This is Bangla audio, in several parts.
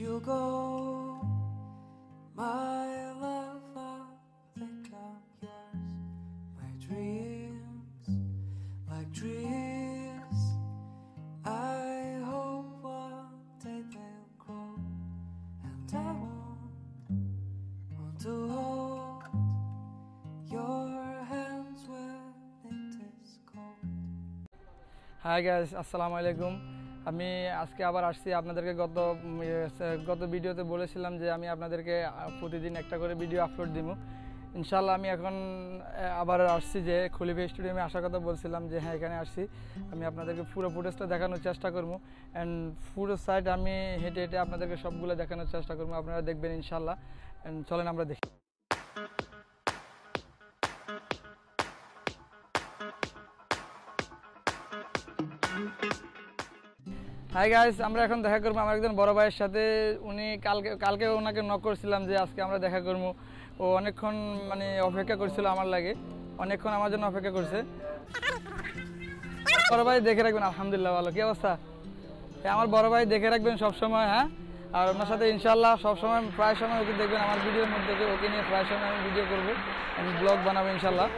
you go, my love, I'll think I'm yours. My dreams, like trees, I hope one day they'll grow, and I want, want to hold your hands when it is cold. Hi guys, assalamualaikum. alaikum. আমি আজকে আবার আসছি, আপনাদেরকে গত গত ভিডিওতে বলেছিলাম যে আমি আপনাদেরকে প্রতিদিন একটা করে ভিডিও আপলোড দিব। ইনশাল্লাহ আমি এখন আবার আসছি যে খলিফা স্টুডিয়ামে আসার কথা বলছিলাম যে হ্যাঁ এখানে আসছি। আমি আপনাদেরকে পুরো ফুটেজটা দেখানোর চেষ্টা করব। অ্যান্ড পুরো সাইড আমি হেঁটে হেঁটে আপনাদেরকে সবগুলো দেখানোর চেষ্টা করব। আপনারা দেখবেন ইনশাল্লাহ অ্যান্ড চলেন আমরা দেখি। হাই গাইস আমরা এখন দেখা করব আমার একজন বড় ভাইয়ের সাথে। উনি কালকে কালকে ওনাকে নক করছিলাম যে আজকে আমরা দেখা করব। ও অনেকক্ষণ মানে অপেক্ষা করছিল আমার লাগে। অনেকক্ষণ আমার জন্য অপেক্ষা করছে। বড় ভাই দেখে রাখবেন, আলহামদুলিল্লাহ ভালো। কি অবস্থা? আমার বড় ভাই দেখে রাখবেন সবসময় হ্যাঁ? আর ওনার সাথে ইনশাল্লাহ সবসময় প্রায় সময় ওকে দেখবেন আমার ভিডিওর মধ্যে ওকে- ওকে নিয়ে প্রায় সময় আমি ভিডিও করব। আমি ব্লগ বানাবো ইনশাল্লাহ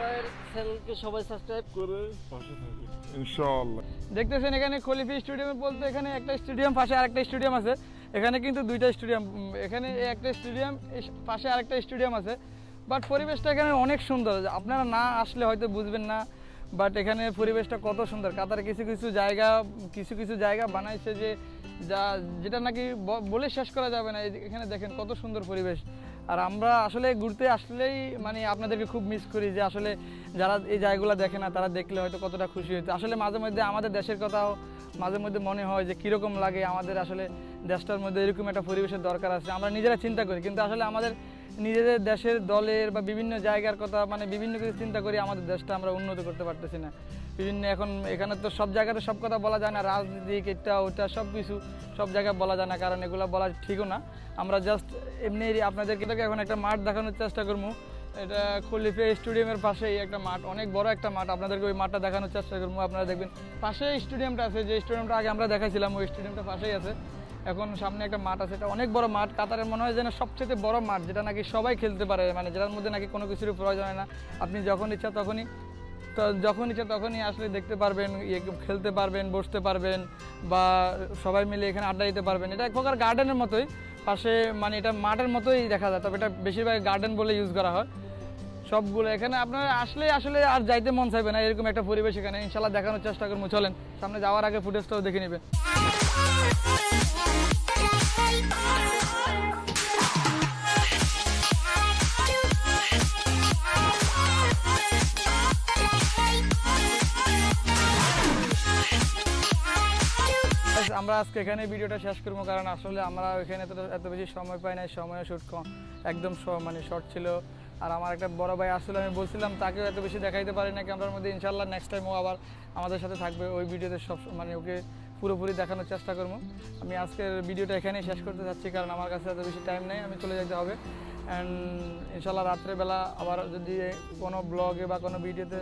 চ্যানেলকে সবাই সাবস্ক্রাইব করে পাশে থাকবে ইনশাআল্লাহ। দেখতেছেন এখানে খলিফি স্টেডিয়ামে বলতে এখানে একটা স্টেডিয়াম পাশে আরেকটা স্টেডিয়াম আছে। এখানে কিন্তু দুইটা স্টেডিয়াম এখানে একটা স্টেডিয়াম পাশে আরেকটা স্টেডিয়াম আছে। বাট পরিবেশটা এখানে অনেক সুন্দর। আপনারা না আসলে হয়তো বুঝবেন না বাট এখানে পরিবেশটা কত সুন্দর। কাতারে কিছু কিছু জায়গা কিছু কিছু জায়গা বানাইছে যে যা, যেটা নাকি বলে শেষ করা যাবে না। এখানে দেখেন কত সুন্দর পরিবেশ। আর আমরা আসলে ঘুরতে আসলেই মানে আপনাদেরকে খুব মিস করি যে আসলে যারা এই জায়গাগুলো দেখে না, তারা দেখলে হয়তো কতটা খুশি হইতো আসলে মাঝে মধ্যে আমাদের দেশের কথাও মাঝে মধ্যে মনে হয় যে কীরকম লাগে আমাদের আসলে দেশটার মধ্যে এরকম একটা পরিবেশের দরকার আছে। আমরা নিজেরা চিন্তা করি, কিন্তু আসলে আমাদের নিজেদের দেশের দলের বা বিভিন্ন জায়গার কথা মানে বিভিন্ন কিছু চিন্তা করি আমাদের দেশটা আমরা উন্নত করতে পারতেছি না। বিভিন্ন এখন, এখানে তো সব জায়গাতে সব কথা বলা যায় না, রাজনীতিক এটা ওটা সব কিছু সব জায়গায় বলা যায় না, কারণ এগুলো বলা ঠিকও না। আমরা জাস্ট এমনি আপনাদেরকে এখন একটা মাঠ দেখানোর চেষ্টা করব। এটা খলিফে স্টেডিয়ামের পাশেই একটা মাঠ, অনেক বড় একটা মাঠ। আপনাদেরকে ওই মাঠটা দেখানোর চেষ্টা করব, আপনারা দেখবেন পাশে স্টেডিয়ামটা আছে, যে স্টেডিয়ামটা আগে আমরা দেখাইছিলাম, ওই স্টেডিয়ামটা পাশেই আছে। এখন সামনে একটা মাঠ আছে, এটা অনেক বড় মাঠ। কাতারের মনে হয় যেন সবচেয়ে বড় মাঠ, যেটা নাকি সবাই খেলতে পারে মানে যেটার মধ্যে নাকি কোনো কিছুর প্রয়োজন হয় না। আপনি যখন ইচ্ছা তখনই, তো যখন ইচ্ছা তখনই আসলে দেখতে পারবেন ইয়ে খেলতে পারবেন, বসতে পারবেন, বা সবাই মিলে এখানে আড্ডা দিতে পারবেন। এটা এক প্রকার গার্ডেনের মতোই, পাশে মানে এটা মাঠের মতোই দেখা যায়, তবে এটা বেশিরভাগ গার্ডেন বলে ইউজ করা হয়। সবগুলো এখানে আপনার আসলে আসলে আর যাইতে মন চাইবে না, এরকম একটা পরিবেশ এখানে। ইনশাল্লাহ দেখানোর চেষ্টা করব, চলেন। সামনে যাওয়ার আগে ফুটেজটাও দেখে নেবেন। আমরা আজকে এখানে ভিডিওটা শেষ করব, কারণ আসলে আমরা এখানে এত বেশি সময় পাই না সময় শুট একদম মানে শর্ট ছিল। আর আমার একটা বড় ভাই আসলে আমি বলছিলাম, তাকেও এত বেশি দেখাইতে পারি না ক্যামেরার মধ্যে ইনশাল্লাহ নেক্সট টাইম ও আবার আমাদের সাথে থাকবে। ওই ভিডিওতে সব মানে ওকে পুরোপুরি দেখানোর চেষ্টা করব। আমি আজকের ভিডিওটা এখানেই শেষ করতে চাচ্ছি কারণ আমার কাছে এত বেশি টাইম নেই, আমি চলে যেতে হবে। অ্যান্ড ইনশাল্লাহ রাত্রেবেলা আবার যদি কোনো ব্লগে বা কোনো ভিডিওতে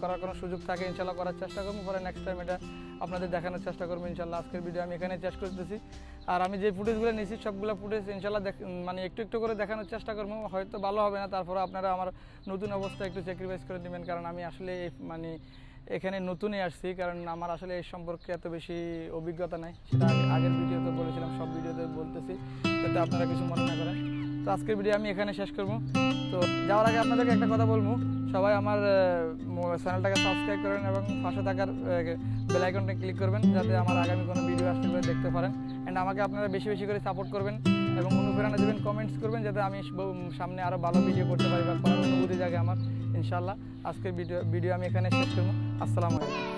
করার কোনো সুযোগ থাকে, ইনশাল্লাহ করার চেষ্টা করব। পরে নেক্সট টাইম এটা আপনাদের দেখানোর চেষ্টা করব, ইনশাল্লাহ আজকের ভিডিও আমি এখানে শেষ করতেছি। আর আমি যে ফুটেজগুলো নিয়েছি, সবগুলো ফুটেজ ইনশাল্লাহ মানে একটু একটু করে দেখানোর চেষ্টা করব। হয়তো ভালো হবে না তারপরে আপনারা আমার নতুন অবস্থা একটু স্যাক্রিফাইস করে দেবেন, কারণ আমি আসলে মানে এখানে নতুনই আসছি, কারণ আমার আসলে এই সম্পর্কে এত বেশি অভিজ্ঞতা নাই। সেটা আগে- আগের ভিডিওতে বলেছিলাম, সব ভিডিওতে বলতেছি, যাতে আপনারা কিছু মনে না করেন। তো আজকের ভিডিও আমি এখানে শেষ করব। তো যাওয়ার আগে আপনাদেরকে একটা কথা বলব। সবাই আমার চ্যানেলটাকে সাবস্ক্রাইব করেন এবং পাশে থাকার বেল আইকনটা ক্লিক করবেন, যাতে আমার আগামী কোনো ভিডিও আসতে পারে, দেখতে পারেন। অ্যান্ড আমাকে আপনারা বেশি বেশি করে সাপোর্ট করবেন এবং অনুপ্রেরণা দেবেন কমেন্টস করবেন, যাতে আমি সামনে আরও ভালো ভিডিও করতে পারি বা করার অনুভূতি জাগে আমার। ইনশাল্লাহ আজকের ভিডিও ভিডিও আমি এখানে শেষ করব। আসসালামু আলাইকুম।